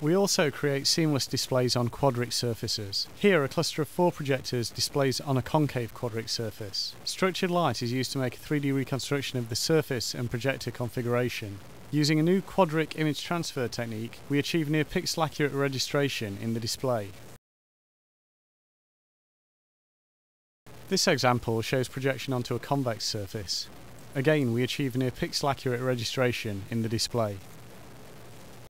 We also create seamless displays on quadric surfaces. Here, a cluster of four projectors displays on a concave quadric surface. Structured light is used to make a 3D reconstruction of the surface and projector configuration. Using a new quadric image transfer technique, we achieve near pixel accurate registration in the display. This example shows projection onto a convex surface. Again, we achieve near pixel accurate registration in the display.